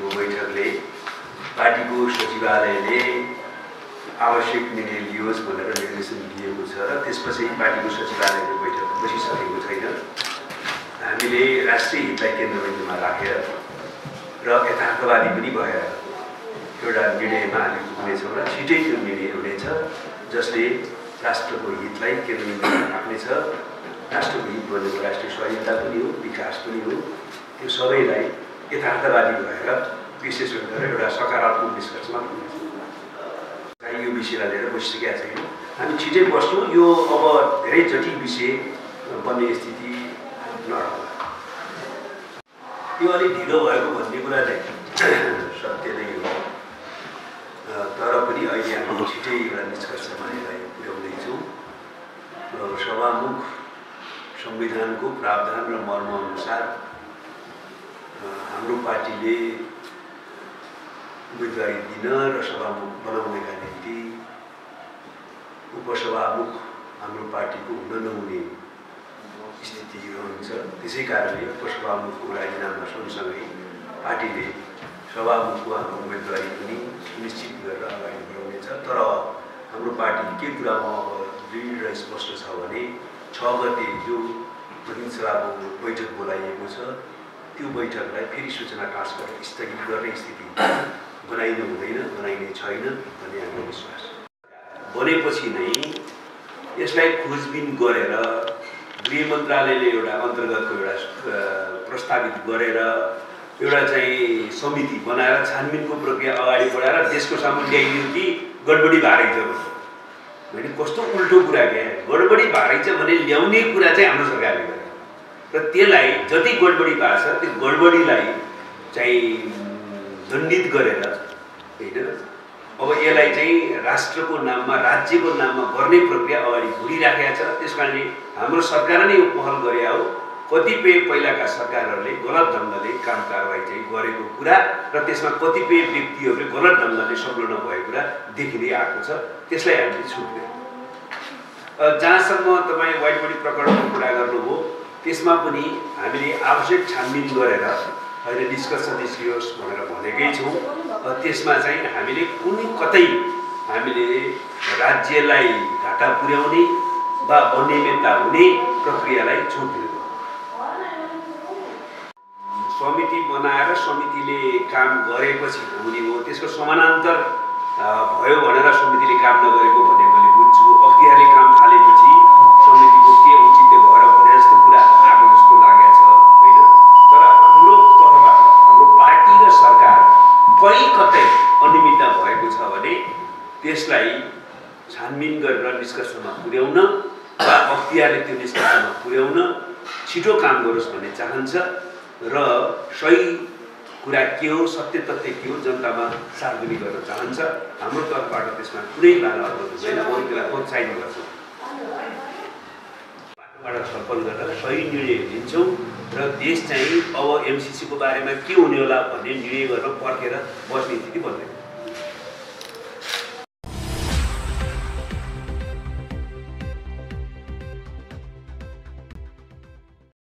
समितिको बैठकले पार्टीको सचिवालयले आवश्यक निर्णय लियोस् भनेर निर्देशन दिएको छ र त्यसपछि पार्टीको सचिवालयको बैठक बसिसकेको छैन। हामीले राष्ट्रिय हितलाई केन्द्रबिन्दुमा राखेर र यथार्थवादी पनि भएर एउटा निर्णयमा हामी पुग्नेछौँ र छिटै त्यो निर्णय हुनेछ जसले राष्ट्रको हितलाई केन्द्रबिन्दुमा राख्नेछ। राष्ट्रको हित भनेको राष्ट्रिय स्वाधीनता पनि हो विकास पनि हो। त्यो सबैलाई यथार्थवादी भएर विश्लेषण गरेर एउटा सकारात्मक निष्कर्षमा पुग्नेछ यो विषयलाई लिएर बसिसकेका छैनौँ हामी छिटै बस्छौँ यो अब धेरै जटिल विषय बन्ने स्थिति नरहला यो अलिक ढिलो भएको भन्ने कुरा चाहिँ सत्य नै हो तर पनि अहिले हामी छिटै एउटा निष्कर्षमा यसलाई पुर्याउँदैछौँ र सभामुख संविधानको प्रावधान र मर्मअनुसार अ, हाम्रो पार्टीले उम्मेदवारी दिन र सभामुख बनाउनका निम्ति उपसभामुख हाम्रो पार्टीको हुन नहुने स्थिति रहन्छ त्यसै कारणले उपसभामुखको राजीनामा सँगसँगै पार्टीले सभामुखको हाम्रो उम्मेदवारी पनि सुनिश्चित गरेर अगाडि बढाउनेछ तर हाम्रो पार्टी के कुरामा अब दृढ र स्पष्ट छ भने छ गते जो प्रतिनिधि सभाको बैठक बोलाइएको छ त्यो बैठकलाई फेरि सूचना ट्रान्सफर स्थगित गर्ने स्थिति बनाइनु हुँदैन बनाइने छैन भन्ने हाम्रो विश्वास छ। बनेपछि नै यसलाई खोजबिन गरेर गृह मन्त्रालयले एउटा अन्तर्गतको एउटा प्रस्तावित गरेर एउटा चाहिँ समिति बनाएर छानबिनको प्रक्रिया अगाडि बढाएर देशको सामु ल्याइदियो कि गडबडी भारै छ भने कस्तो उल्टो कुरा क्या? गडबडी भारै छ भने ल्याउने कुरा चाहिँ हाम्रो सरकारले गर्यो र त्यसलाई जति गडबडी भएको छ त्यो गडबडीलाई चाहिँ दण्डित गरेर होइन अब यसलाई चाहिँ राष्ट्रको नाममा राज्यको नाममा गर्ने प्रक्रिया अगाडि बढिराखेका छ। त्यस कारणले हाम्रो सरकार नै यो पहल गरे हो। कतिपय पहिलाका सरकारहरूले गलत ढङ्गले काम कारवाही चाहिँ गरेको कुरा र त्यसमा कतिपय व्यक्तिहरूले गलत ढङ्गले संलग्न भएको कुरा देखिँदै आएको छ। त्यसलाई हामीले छुट दियौँ। अ, जहाँसम्म तपाईँ वाइट बडी प्रकरणको कुरा गर्नुभयो त्यसमा पनि हामीले आवश्यक छानबिन गरेर अहिले निष्कर्ष निस्कियोस् भनेर भनेकै छौँ। त्यसमा चाहिँ हामीले कुनै कतै हामीले राज्यलाई घाटा पुर्याउने वा अनियमितता हुने प्रक्रियालाई छुट दिएको समिति बनाएर समितिले काम गरेपछि हुने हो त्यसको समानान्तर भयो भनेर समितिले काम नगरेको भन्ने मैले बुझ्छु। अख्तियारले काम त्यसलाई छानबिन गरेर निष्कर्षमा पुर्याउन वा अख्तियारले त्यो निष्कर्षमा पुर्याउन छिटो काम गरोस् भन्ने चाहन्छ र सही कुरा के हो सत्य तथ्य के हो जनतामा सार्वजनिक गर्न चाहन्छ। हाम्रो तर्फबाट त्यसमा कुनै बाधा अवरोध हुँदैन। अरू त्यसलाई प्रोत्साहित गर्छौँ। बाटोबाट छलफल गरेर सही निर्णय लिन्छौँ र देश चाहिँ अब एमसिसीको बारेमा के हुने होला भन्ने निर्णय गरेर पर्खेर बस्ने स्थिति बन्दैन।